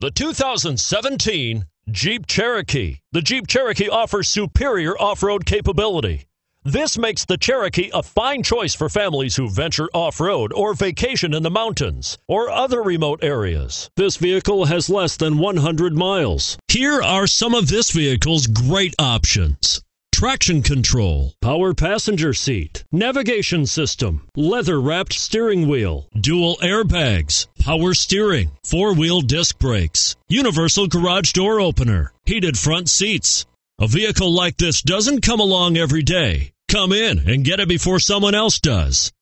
The 2017 Jeep Cherokee. The Jeep Cherokee offers superior off road capability. This makes the Cherokee a fine choice for families who venture off road or vacation in the mountains or other remote areas. This vehicle has less than 100 miles. Here are some of this vehicle's great options traction control, power passenger seat, navigation system, leather wrapped steering wheel, dual airbags, power steering, four wheel disc brakes, universal garage door opener, heated front seats. A vehicle like this doesn't come along every day. Come in and get it before someone else does.